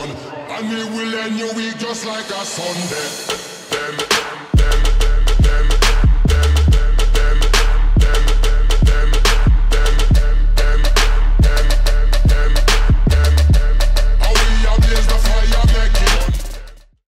And we will end your week just like a Sunday.